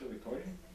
Still recording?